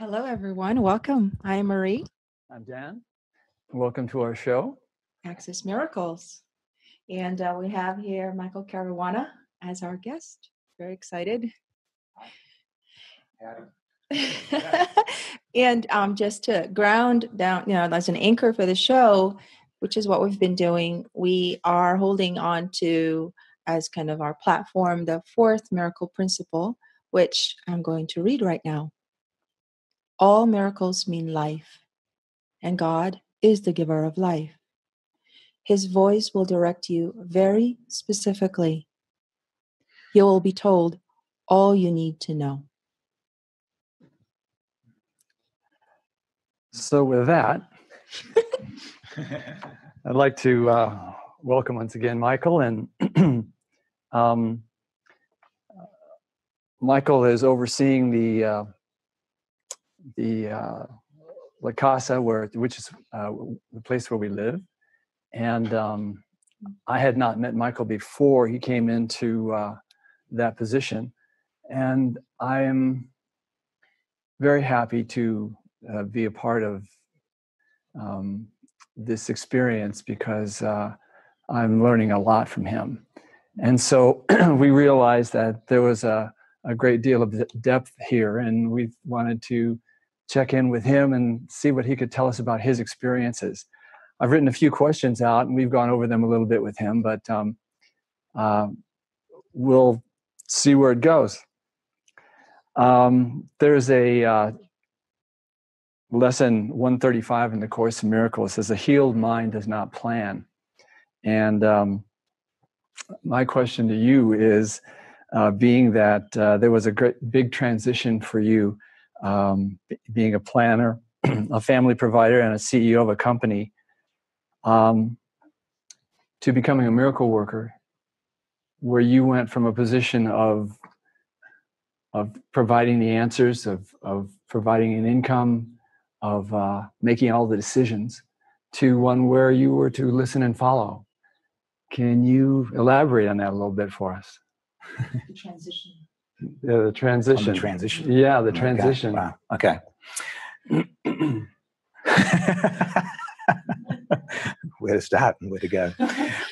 Hello, everyone. Welcome. I am Marie, I'm Dan. Welcome to our show. Access Miracles. And uh, we have here Michael Caruana as our guest. Very excited. and um, just to ground down, you know, as an anchor for the show, which is what we've been doing, we are holding on to as kind of our platform the fourth miracle principle, which I'm going to read right now. All miracles mean life, and God is the giver of life. His voice will direct you very specifically. You will be told all you need to know. So, with that, I'd like to uh, welcome once again Michael. And um, Michael is overseeing the uh, the uh, La Casa, where which is uh, the place where we live. And um, I had not met Michael before he came into uh, that position, and I am very happy to uh, be a part of um, this experience because uh, I'm learning a lot from him. And so we realized that there was a, a great deal of depth here, and we wanted to check in with him and see what he could tell us about his experiences. I've written a few questions out, and we've gone over them a little bit with him, but um, uh, we'll see where it goes. Um, there's a uh, lesson 135 in the Course in Miracles says, A healed mind does not plan. And um, my question to you is uh, being that uh, there was a great big transition for you um, being a planner, a family provider, and a CEO of a company, um, to becoming a miracle worker, where you went from a position of of providing the answers, of of providing an income, of uh, making all the decisions, to one where you were to listen and follow. Can you elaborate on that a little bit for us? Transition. Yeah, the transition. On the transition. Yeah, the Okay, transition. Wow. Okay. where to start and where to go?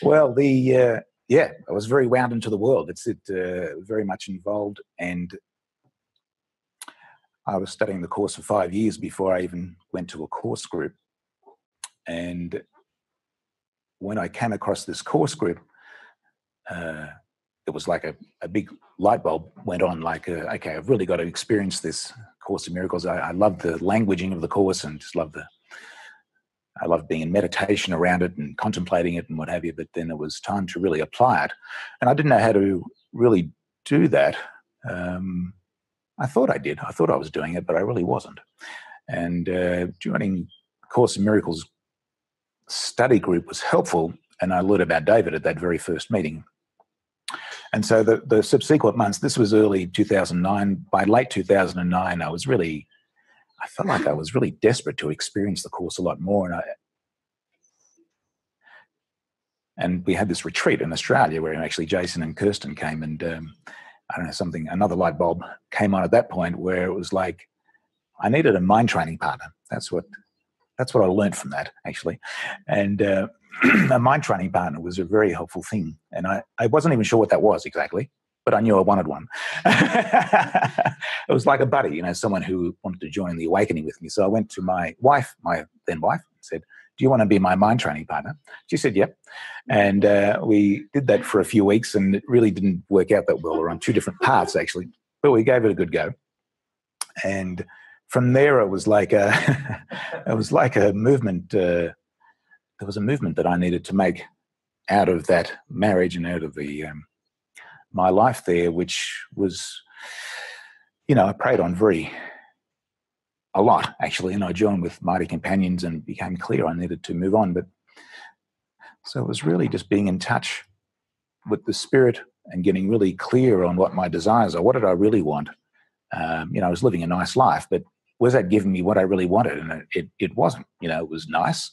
Well, the uh, yeah, I was very wound into the world. It's it uh, very much involved, and I was studying the course for five years before I even went to a course group. And when I came across this course group, uh, it was like a, a big light bulb went on like uh, okay i've really got to experience this course of miracles. I, I love the languaging of the course and just love the i love being in meditation around it and contemplating it and what have you but then it was time to really apply it. And i didn't know how to really do that. Um, i thought i did. I thought i was doing it but i really wasn't. And uh, joining course in miracles study group was helpful and i learned about david at that very first meeting and so the, the subsequent months, this was early 2009. By late 2009, I was really, I felt like I was really desperate to experience the course a lot more. And I, and we had this retreat in Australia where actually Jason and Kirsten came, and um, I don't know something. Another light bulb came on at that point where it was like I needed a mind training partner. That's what that's what I learned from that actually, and uh, a mind training partner was a very helpful thing. And I, I wasn't even sure what that was exactly, but I knew I wanted one. it was like a buddy, you know, someone who wanted to join the awakening with me. So I went to my wife, my then wife, and said, Do you want to be my mind training partner? She said, Yep. And uh, we did that for a few weeks, and it really didn't work out that well. We're on two different paths, actually, but we gave it a good go. And from there, it was like a, it was like a movement. Uh, there was a movement that I needed to make out of that marriage and out of the um, my life there, which was, you know, I prayed on very a lot actually, and I joined with Mighty Companions and became clear I needed to move on. But so it was really just being in touch with the spirit and getting really clear on what my desires are. What did I really want? Um, you know, I was living a nice life, but was that giving me what I really wanted? And it, it, it wasn't. You know, it was nice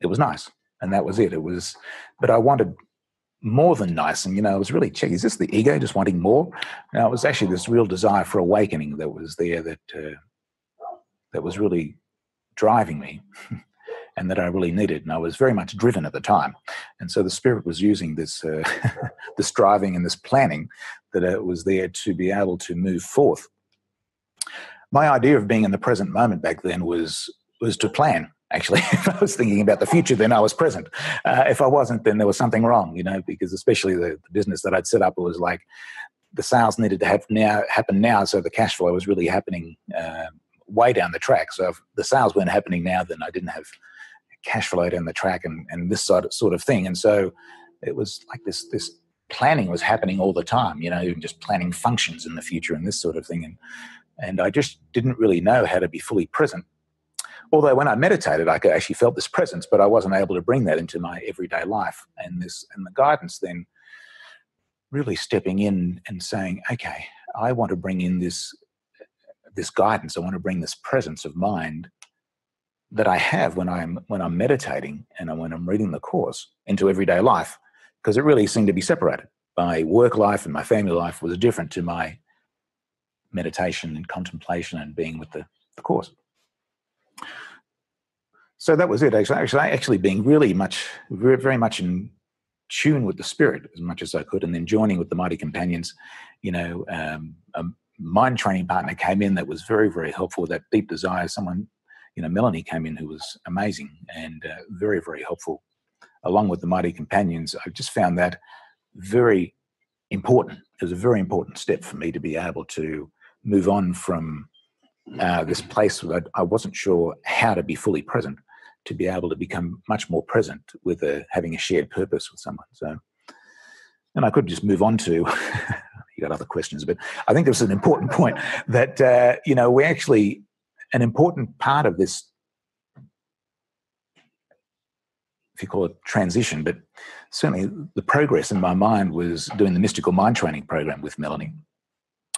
it was nice and that was it it was but i wanted more than nice and you know i was really check is this the ego just wanting more now it was actually this real desire for awakening that was there that uh, that was really driving me and that I really needed. And I was very much driven at the time. And so the Spirit was using this, uh, this driving and this planning that it was there to be able to move forth. My idea of being in the present moment back then was, was to plan. Actually, if I was thinking about the future, then I was present. Uh, if I wasn't, then there was something wrong, you know, because especially the, the business that I'd set up, was like the sales needed to have now happen now, so the cash flow was really happening uh, way down the track. So if the sales weren't happening now, then I didn't have cash flow down the track and, and this sort of, sort of thing. And so it was like this this planning was happening all the time, you know, even just planning functions in the future and this sort of thing. And and I just didn't really know how to be fully present. Although when I meditated, I actually felt this presence, but I wasn't able to bring that into my everyday life. And this and the guidance then really stepping in and saying, okay, I want to bring in this this guidance. I want to bring this presence of mind that I have when I'm when I'm meditating and when I'm reading the course into everyday life, because it really seemed to be separated. My work life and my family life was different to my meditation and contemplation and being with the, the course. So that was it. Actually, actually, being really much, very, very much in tune with the spirit as much as I could, and then joining with the mighty companions. You know, um, a mind training partner came in that was very, very helpful. That deep desire, someone, you know, Melanie came in who was amazing and uh, very, very helpful. Along with the mighty companions, I just found that very important. It was a very important step for me to be able to move on from uh, this place where I wasn't sure how to be fully present to be able to become much more present with a, having a shared purpose with someone. So, and I could just move on to. you got other questions, but I think this is an important point that uh, you know we actually an important part of this, if you call it transition, but certainly the progress in my mind was doing the mystical mind training program with Melanie.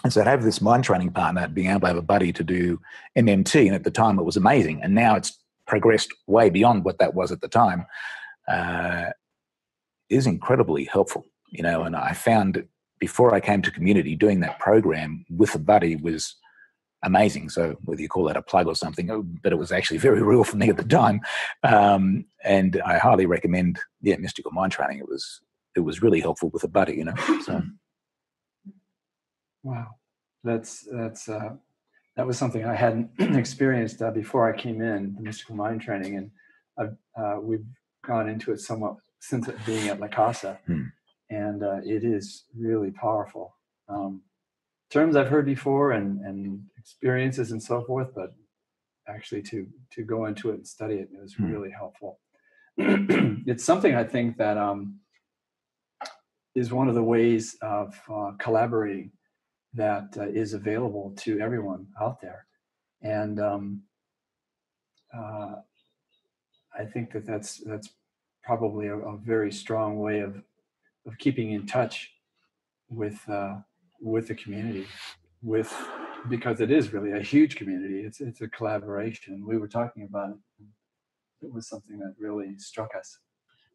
And so to have this mind training partner, being able to have a buddy to do MMT, and at the time it was amazing, and now it's progressed way beyond what that was at the time, uh, is incredibly helpful. You know, and I found before I came to community, doing that program with a buddy was amazing. So whether you call that a plug or something, oh, but it was actually very real for me at the time, um, and I highly recommend. Yeah, mystical mind training. It was it was really helpful with a buddy. You know, so. Wow, that's that's uh, that was something I hadn't experienced uh, before I came in the mystical mind training, and uh, we've gone into it somewhat since being at La Casa, hmm. and uh, it is really powerful. Um, terms I've heard before and and experiences and so forth, but actually to to go into it and study it is hmm. really helpful. it's something I think that um, is one of the ways of uh, collaborating that uh, is available to everyone out there. And um, uh, I think that that's that's probably a, a, very strong way of of keeping in touch with uh, with the community, with because it is really a huge community. It's it's a collaboration. We were talking about it. It was something that really struck us.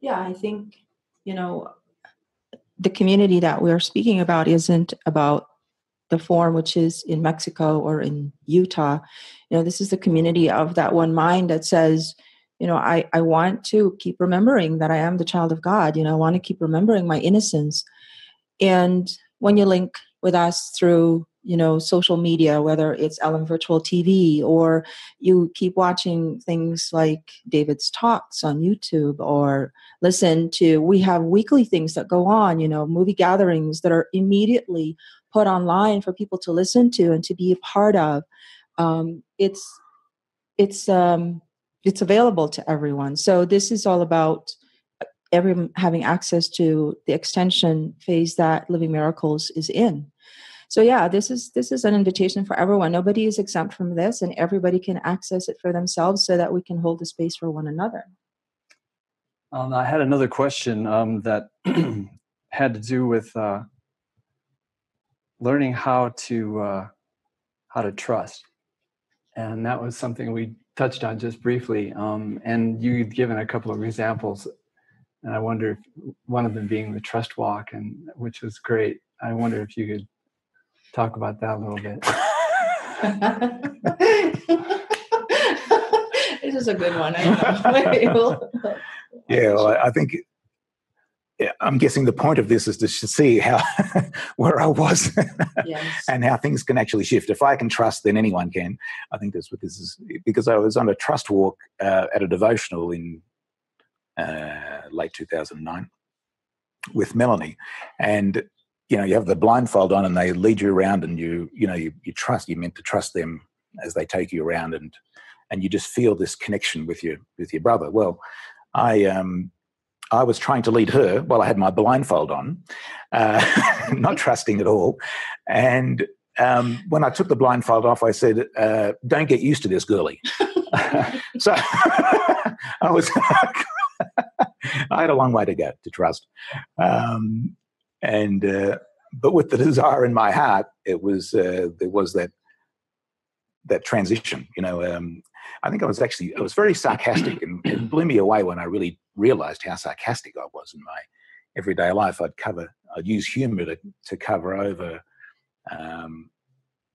Yeah, I think you know the community that we're speaking about isn't about the form which is in Mexico or in Utah. You know, this is the community of that one mind that says, you know, I, I want to keep remembering that I am the child of God. You know, I want to keep remembering my innocence. And when you link with us through, you know, social media, whether it's LM Virtual TV or you keep watching things like David's talks on YouTube or listen to, we have weekly things that go on, you know, movie gatherings that are immediately put online for people to listen to and to be a part of. Um, it's it's um, it's available to everyone. So this is all about everyone having access to the extension phase that Living Miracles is in. So yeah, this is this is an invitation for everyone. Nobody is exempt from this, and everybody can access it for themselves, so that we can hold the space for one another. Um, I had another question um, that had to do with uh, learning how to uh, how to trust, and that was something we touched on just briefly. Um, and you'd given a couple of examples, and I wonder if one of them being the trust walk, and which was great. I wonder if you could talk about that a little bit. This is a good one. Yeah, well, I think I'm guessing the point of this is to see how where I was yes. and how things can actually shift. If I can trust, then anyone can. I think that's what this is because I was on a trust walk uh, at a devotional in uh, late 2009 with Melanie, and you know you have the blindfold on and they lead you around and you you know you, you trust you're meant to trust them as they take you around and and you just feel this connection with your with your brother. Well, I um I was trying to lead her while I had my blindfold on, uh, not trusting at all. And um, when I took the blindfold off, I said, uh, "Don't get used to this, girly." so I was. I had a long way to go to trust, um, and uh, but with the desire in my heart, it was uh, there was that that transition. You know, um, I think I was actually I was very sarcastic, and it blew me away when I really realized how sarcastic I was in my everyday life. I'd cover, I'd use humor to to cover over um,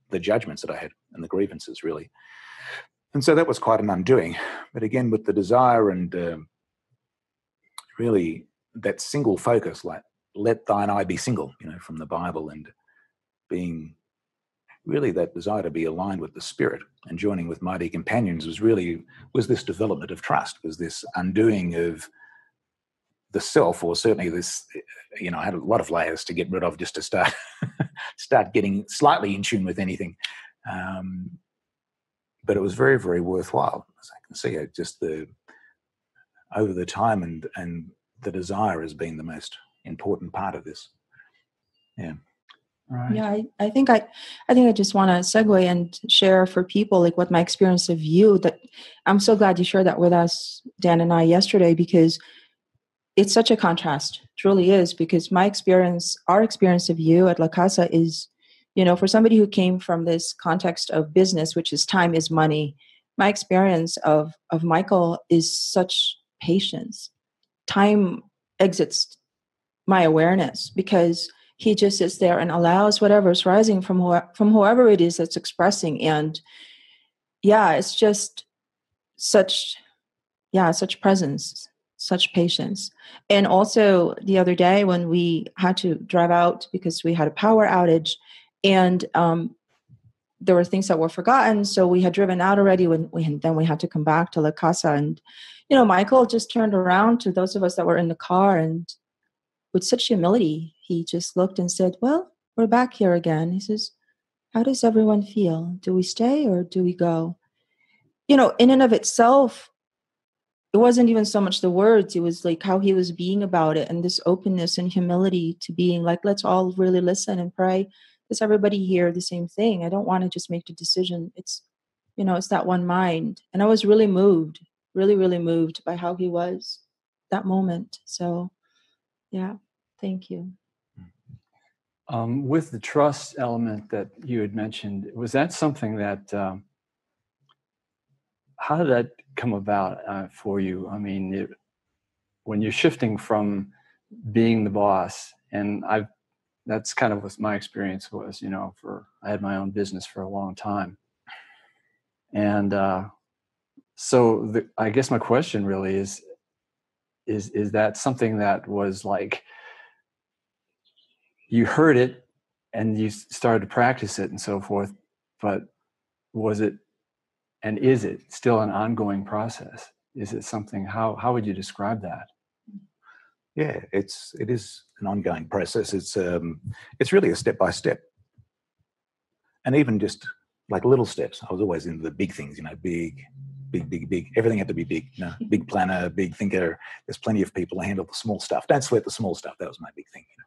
the judgments that I had and the grievances, really. And so that was quite an undoing. But again, with the desire and um, really that single focus, like let thine eye be single, you know, from the Bible, and being really that desire to be aligned with the spirit and joining with mighty companions was really was this development of trust was this undoing of the self or certainly this you know i had a lot of layers to get rid of just to start start getting slightly in tune with anything. Um, but it was very very worthwhile. As i can see it just the over the time and and the desire has been the most important part of this. Yeah Right. Yeah, I, I think I I think I just want to segue and share for people like what my experience of you that I'm so glad you shared that with us, Dan and I yesterday, because it's such a contrast. It really is, because my experience, our experience of you at La Casa is, you know, for somebody who came from this context of business, which is time is money, my experience of of Michael is such patience. Time exits my awareness because he just sits there and allows whatever's rising from from whoever it is that's expressing. And yeah it's just such yeah such presence such patience. And also the other day when we had to drive out because we had a power outage and um, there were things that were forgotten. So we had driven out already when we then we had to come back to la casa. And you know michael just turned around to those of us that were in the car and with such humility he just looked and said, Well, we're back here again. He says, How does everyone feel? Do we stay or do we go? You know, in and of itself, it wasn't even so much the words, it was like how he was being about it and this openness and humility to being like, let's all really listen and pray. Does everybody hear the same thing? I don't want to just make the decision. It's, you know, it's that one mind. And I was really moved, really, really moved by how he was that moment. So, yeah, thank you. Um, with the trust element that you had mentioned, was that something that, um, how did that come about uh, for you? I mean, it, when you're shifting from being the boss, and I've, that's kind of what my experience was, you know, for, I had my own business for a long time. And uh, so the, I guess my question really is, is, is that something that was like, you heard it and you started to practice it and so forth but was it and is it still an ongoing process? Is it something how how would you describe that? Yeah it's it is an ongoing process. It's um it's really a step by step and even just like little steps. I was always into the big things you know big big big big everything had to be big you know big planner big thinker. There's plenty of people to handle the small stuff. Don't sweat the small stuff. That was my big thing you know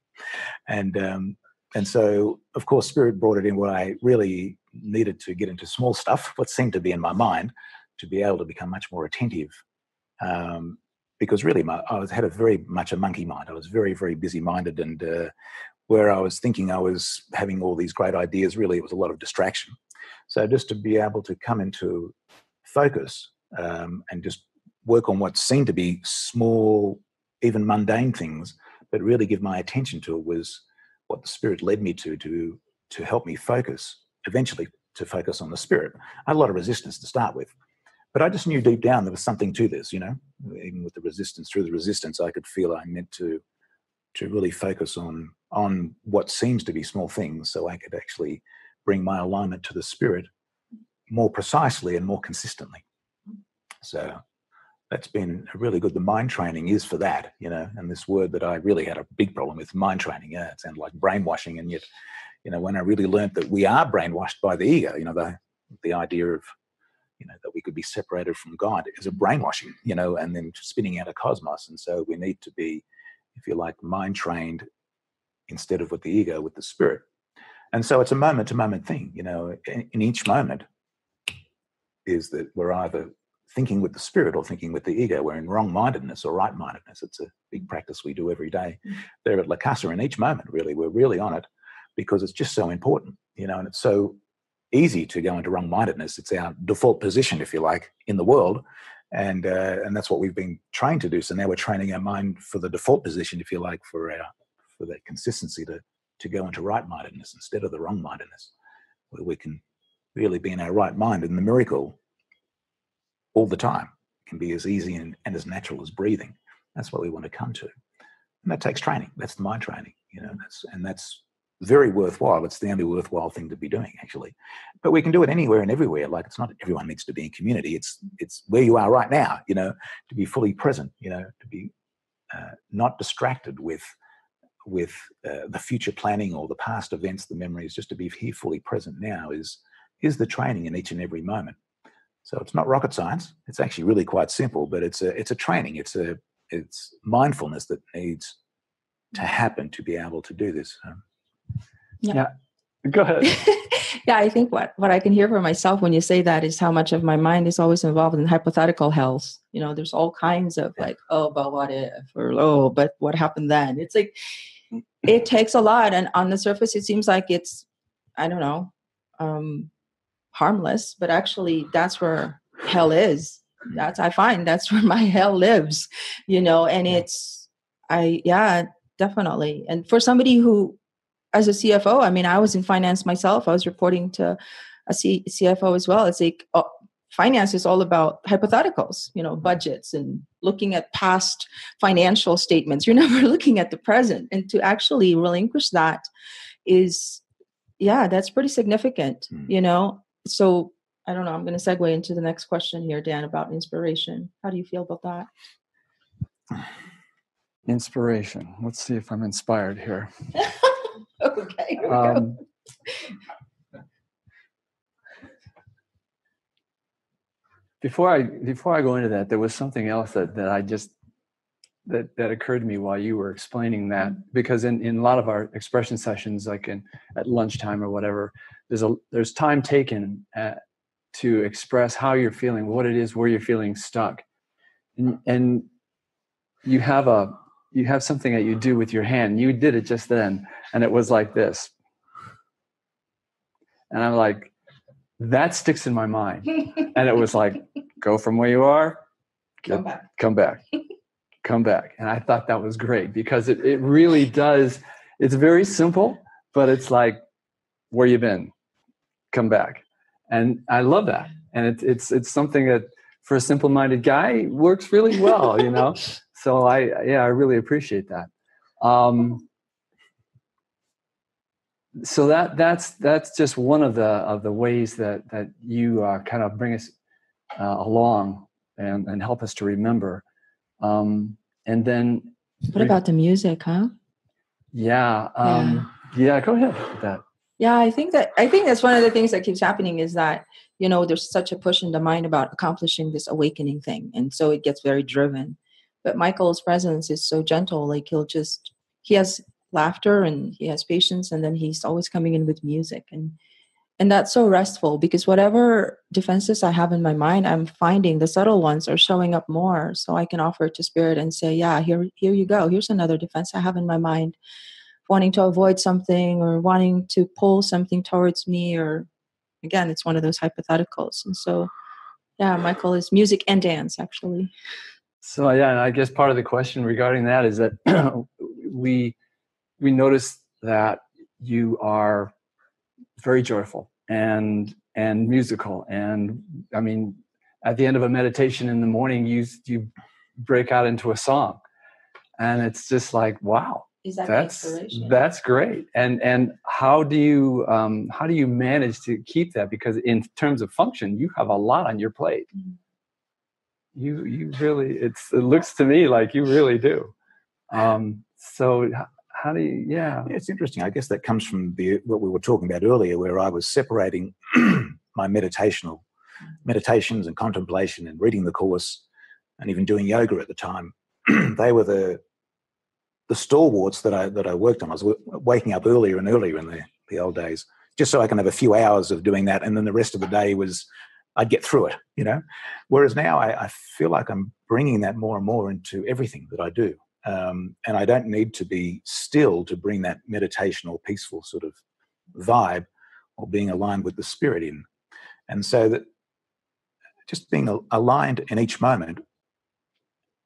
and um, and so of course spirit brought it in what I really needed to get into small stuff, what seemed to be in my mind, to be able to become much more attentive. Um, because really, my, I was, had a very much a monkey mind. I was very, very busy minded, and uh, where I was thinking I was having all these great ideas, really, it was a lot of distraction. So just to be able to come into focus um, and just work on what seemed to be small, even mundane things, but really give my attention to it was what the spirit led me to to to help me focus eventually to focus on the spirit i had a lot of resistance to start with but I just knew deep down there was something to this, you know, even with the resistance, through the resistance, I could feel I meant to, to really focus on, on what seems to be small things so I could actually bring my alignment to the spirit more precisely and more consistently. So that's been really good. The mind training is for that, you know, and this word that I really had a big problem with mind training. Yeah, it sounded like brainwashing. And yet, you know, when I really learned that we are brainwashed by the ego, you know, the, the idea of, you know, that we could be separated from God is a brainwashing, you know, and then spinning out a cosmos. And so we need to be, if you like, mind trained instead of with the ego, with the spirit. And so it's a moment to moment thing, you know, in, in each moment is that we're either thinking with the spirit or thinking with the ego. We're in wrong mindedness or right mindedness. It's a big practice we do every day mm. there at La Casa. In each moment, really, we're really on it because it's just so important, you know, and it's so easy to go into wrong mindedness. It's our default position, if you like, in the world. And, uh, and that's what we've been trained to do. So now we're training our mind for the default position, if you like, for our for that consistency to to go into right mindedness instead of the wrong mindedness, where we can really be in our right mind. And the miracle all the time can be as easy and, and as natural as breathing. That's what we want to come to. And that takes training. That's the mind training, you know, that's, and that's very worthwhile. It's the only worthwhile thing to be doing, actually. But we can do it anywhere and everywhere. Like it's not everyone needs to be in community. It's it's where you are right now. You know, to be fully present. You know, to be uh, not distracted with with uh, the future planning or the past events, the memories. Just to be here fully present now is is the training in each and every moment. So it's not rocket science. It's actually really quite simple, but it's a it's a training. It's a it's mindfulness that needs to happen to be able to do this. Um, yeah. yeah. Go ahead. yeah, I think what what I can hear for myself when you say that is how much of my mind is always involved in hypothetical hells. You know, there's all kinds of like, oh, but what if, or oh, but what happened then? It's like it takes a lot, and on the surface, it seems like it's I don't know. Um, harmless, but actually that's where hell is. That's I find that's where my hell lives, you know, and it's I yeah, definitely. And for somebody who as a CFO, I mean, I was in finance myself. I was reporting to a C- CFO as well. It's like oh, finance is all about hypotheticals, you know, budgets and looking at past financial statements. You're never looking at the present. And to actually relinquish that is, yeah, that's pretty significant, mm. you know so I don't know. I'm going to segue into the next question here, Dan, about inspiration. How do you feel about that? Inspiration. Let's see if I'm inspired here. okay. Here um, before I before I go into that, there was something else that, that I just that that occurred to me while you were explaining that mm-hmm. because in, in a lot of our expression sessions, like in at lunchtime or whatever, there's a there's time taken at, to express how you're feeling, what it is, where you're feeling stuck, and, and you have a you have something that you do with your hand. You did it just then, and it was like this, and I'm like, that sticks in my mind, and it was like, go from where you are, get, come back, come back, come back, and I thought that was great because it it really does. It's very simple, but it's like where you been come back. And i love that. And it's it's it's something that for a simple-minded guy works really well you know? So i yeah i really appreciate that. Um so that that's that's just one of the of the ways that that you uh, kind of bring us uh, along and and help us to remember. Um and then what about the music huh? Yeah um yeah, yeah go ahead with that yeah, I think that I think that's one of the things that keeps happening is that you know there's such a push in the mind about accomplishing this awakening thing, and so it gets very driven. But Michael's presence is so gentle; like he'll just he has laughter and he has patience, and then he's always coming in with music, and and that's so restful because whatever defenses I have in my mind, I'm finding the subtle ones are showing up more, so I can offer it to spirit and say, yeah, here here you go. Here's another defense I have in my mind wanting to avoid something or wanting to pull something towards me or again it's one of those hypotheticals. And so yeah michael is music and dance actually. So yeah i guess part of the question regarding that is that we we notice that you are very joyful and and musical. And i mean at the end of a meditation in the morning, you you break out into a song, and it's just like wow, Is that that's the that's great. And and how do you um, how do you manage to keep that? Because in terms of function, you have a lot on your plate. Mhm. You you really it's it looks to me like you really do. Um, so how do you? Yeah. Yeah, it's interesting. I guess that comes from the what we were talking about earlier, where I was separating my meditational meditations and contemplation and reading the course and even doing yoga at the time. they were the the stalwarts that I that I worked on. I was w- waking up earlier and earlier in the, the old days, just so I can have a few hours of doing that, and then the rest of the day was I'd get through it, you know. Whereas now I, I feel like I'm bringing that more and more into everything that I do, um, and I don't need to be still to bring that meditation or peaceful sort of vibe or being aligned with the spirit in. And so that just being aligned in each moment,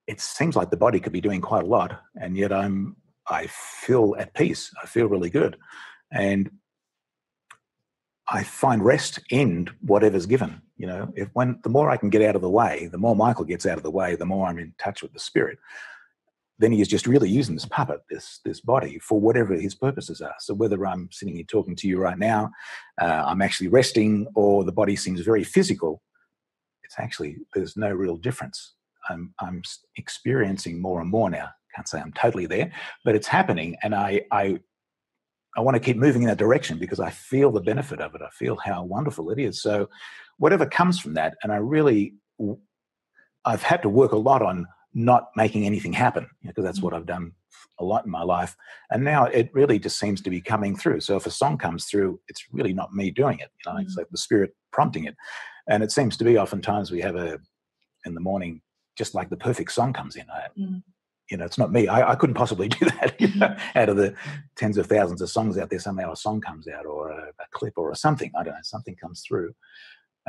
it seems like the body could be doing quite a lot, and yet I'm I feel at peace. I feel really good, and I find rest in whatever's given. You know, if when the more I can get out of the way, the more Michael gets out of the way, the more I'm in touch with the spirit. Then he is just really using this puppet, this this body, for whatever his purposes are. So whether I'm sitting here talking to you right now, uh, I'm actually resting, or the body seems very physical. It's actually there's no real difference. I'm I'm experiencing more and more now. Can't say I'm totally there, but it's happening, and I I I want to keep moving in that direction because I feel the benefit of it. I feel how wonderful it is. So, whatever comes from that, and I really, I've had to work a lot on not making anything happen because that's what mm. I've done a lot in my life. And now it really just seems to be coming through. So if a song comes through, it's really not me doing it. You know, it's mm. like the spirit prompting it. And it seems to be oftentimes we have a in the morning, just like the perfect song comes in. I, Mm. You know, it's not me. I, I couldn't possibly do that. You know, out of the tens of thousands of songs out there, somehow a song comes out or a, a clip or a something. I don't know, something comes through,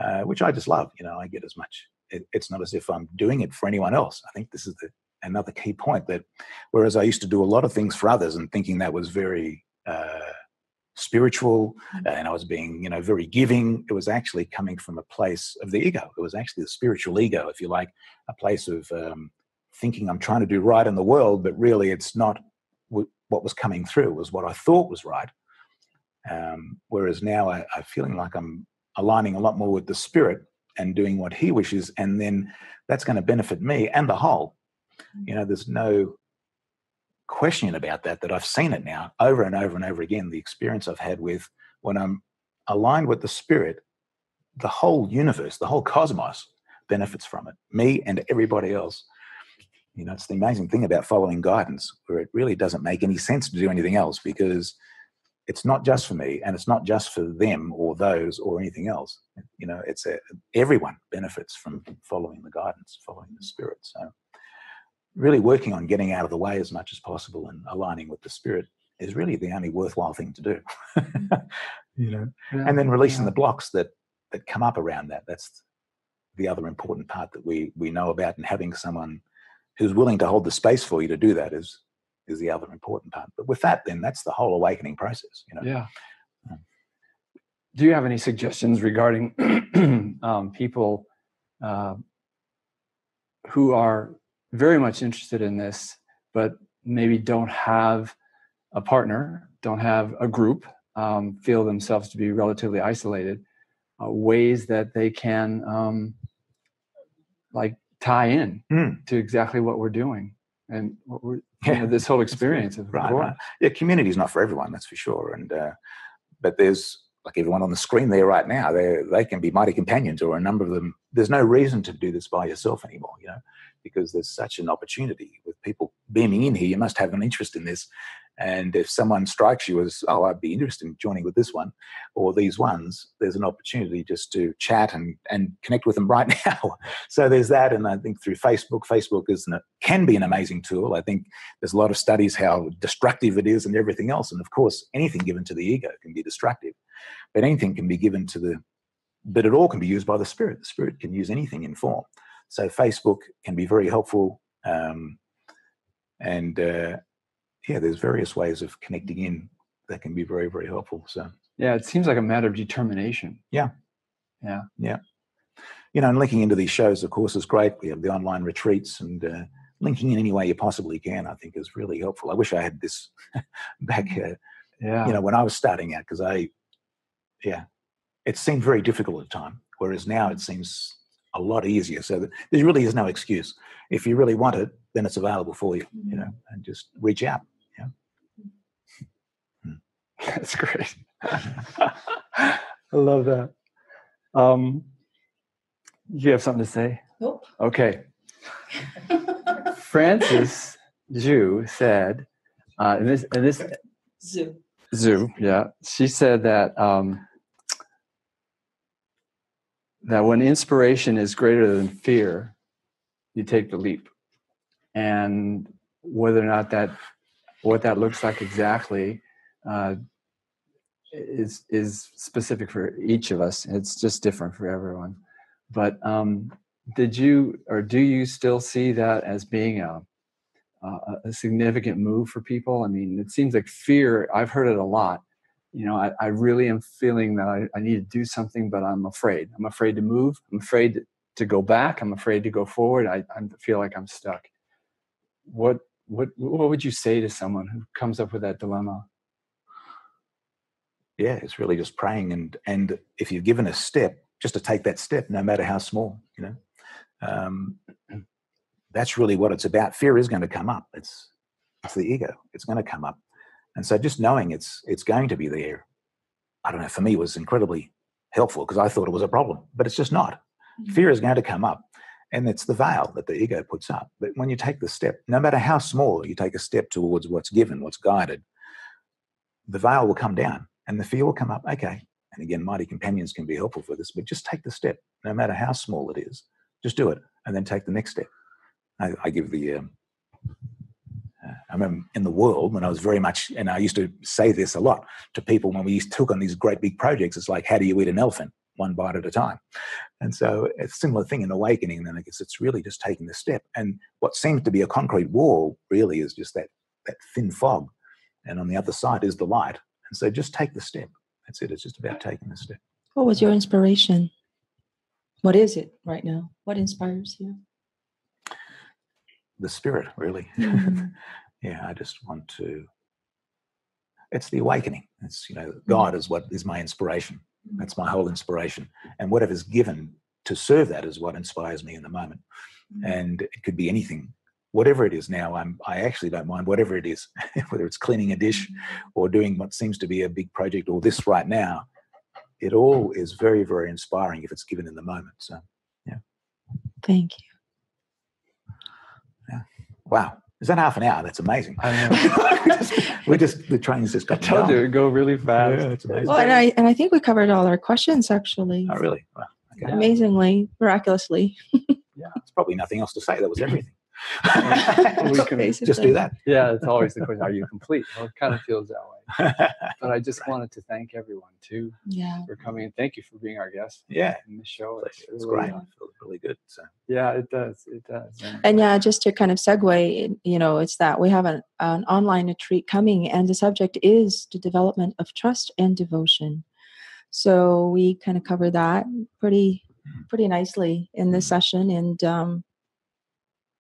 uh, which I just love. You know, I get as much. It, it's not as if I'm doing it for anyone else. I think this is the, another key point that whereas I used to do a lot of things for others and thinking that was very uh, spiritual and I was being, you know, very giving, it was actually coming from a place of the ego. It was actually the spiritual ego, if you like, a place of um, thinking I'm trying to do right in the world, but really it's not w- what was coming through was what I thought was right. Um, whereas now I, I'm feeling like I'm aligning a lot more with the spirit and doing what he wishes, and then that's going to benefit me and the whole. You know, there's no question about that. That I've seen it now over and over and over again. The experience I've had with when I'm aligned with the spirit, the whole universe, the whole cosmos benefits from it. Me and everybody else. You know, it's the amazing thing about following guidance, where it really doesn't make any sense to do anything else because it's not just for me and it's not just for them or those or anything else. You know, it's a, everyone benefits from following the guidance, following the spirit. So, really working on getting out of the way as much as possible and aligning with the spirit is really the only worthwhile thing to do. you know, and then releasing the blocks that that come up around that. That's the other important part that we we know about, and having someone who's willing to hold the space for you to do that is is the other important part. But with that, then that's the whole awakening process. You know, Yeah. Mm. Do you have any suggestions regarding um, people uh, who are very much interested in this, but maybe don't have a partner, don't have a group, um, feel themselves to be relatively isolated? Uh, ways that they can um, like tie in Mm. to exactly what we're doing and what we're you Yeah. know, this whole experience of right, right. Yeah, community is not for everyone, that's for sure. And uh, but there's like everyone on the screen there right now, they they can be mighty companions, or a number of them. There's no reason to do this by yourself anymore, you know, because there's such an opportunity with people beaming in here. You must have an interest in this, and if someone strikes you as, oh, I'd be interested in joining with this one or these ones, there's an opportunity just to chat and and connect with them right now. so there's that, and I think through Facebook, Facebook is an, can be an amazing tool. I think there's a lot of studies how destructive it is and everything else. And of course, anything given to the ego can be destructive, but anything can be given to the, but it all can be used by the spirit. The spirit can use anything in form. So Facebook can be very helpful. Um, and uh, yeah, there's various ways of connecting in that can be very, very helpful. So Yeah, it seems like a matter of determination. Yeah. Yeah. Yeah. You know, and linking into these shows, of course, is great. We have the online retreats and uh, linking in any way you possibly can, I think, is really helpful. I wish I had this back, uh, Yeah. you know, when I was starting out, because I, yeah, it seemed very difficult at the time, whereas now it seems a lot easier. So that there really is no excuse. If you really want it, then it's available for you, you know, and just reach out. Yeah, that's great. I love that. Um, you have something to say? Nope. Okay. Francis Jew said, uh, and this, and this Zoo. Zoo, yeah, she said that um, that when inspiration is greater than fear, you take the leap, and whether or not that what that looks like exactly uh, is is specific for each of us. It's just different for everyone. But um, did you or do you still see that as being a a, a significant move for people? I mean, it seems like fear. I've heard it a lot. You know, I, I really am feeling that I, I need to do something, but I'm afraid. I'm afraid to move. I'm afraid to go back. I'm afraid to go forward. I, I feel like I'm stuck. What what what would you say to someone who comes up with that dilemma? Yeah, it's really just praying, and and if you're given a step, just to take that step, no matter how small, you know. Um, that's really what it's about. Fear is going to come up. It's it's the ego. It's going to come up, and so just knowing it's it's going to be there, I don't know. For me, was incredibly helpful because I thought it was a problem, but it's just not. Fear is going to come up, and it's the veil that the ego puts up. But when you take the step, no matter how small, you take a step towards what's given, what's guided, the veil will come down, and the fear will come up. Okay, and again, mighty companions can be helpful for this, but just take the step, no matter how small it is. Just do it, and then take the next step. I, I give the. Um, I remember in the world when I was very much, and I used to say this a lot to people when we used to took on these great big projects. It's like, how do you eat an elephant? One bite at a time. And so it's a similar thing in awakening. And then I guess it's really just taking the step. And what seems to be a concrete wall really is just that that thin fog. And on the other side is the light. And so just take the step. That's it. It's just about taking the step. What was your inspiration? What is it right now? What inspires you? The spirit, really. Mhm. yeah, I just want to. It's the awakening. It's you know, mm. God is what is my inspiration. Mm. That's my whole inspiration, and whatever's given to serve that is what inspires me in the moment. Mm. And it could be anything, whatever it is. Now, I'm I actually don't mind whatever it is, whether it's cleaning a dish or doing what seems to be a big project or this right now. It all is very, very inspiring if it's given in the moment. So, yeah Thank you. yeah. wow, is that half an hour? That's amazing. I know. We're just the train's just I got told you it'd go really fast. Yeah, it's amazing. Well, and I and I think we covered all our questions actually. Oh, really? Well, okay. Amazingly, miraculously. Yeah, it's probably nothing else to say. That was everything. We can- just do that. Yeah, it's always the question: Are you complete? Well, it kind of feels that way. But I just wanted to thank everyone too Yeah. for coming. and Thank you for being our guest yeah, in the show. it's, really, great. uh, It feels really good. So, yeah, it does. It does. And- And yeah, just to kind of segue, you know, it's that we have an, an online retreat coming, and the subject is the development of trust and devotion. So we kind of cover that pretty pretty nicely in this session, and um,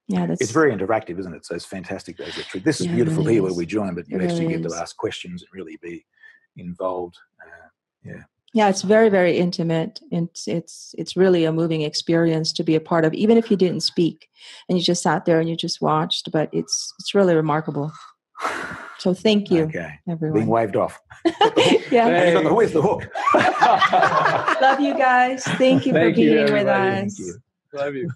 yeah, that's it's very interactive, isn't it? So it's fantastic. Those retreats. This is Yeah, beautiful really here where we join, but you It actually really get to ask questions and really be involved. Uh, yeah, it's very very intimate, and it's it's it's really a moving experience to be a part of, even if you didn't speak and you just sat there and you just watched. But it's it's really remarkable. So thank you, okay, being waved off. yeah. Thanks. Where's the hook? Love you guys. Thank you Thank for you, being with us. Thank you. Love you.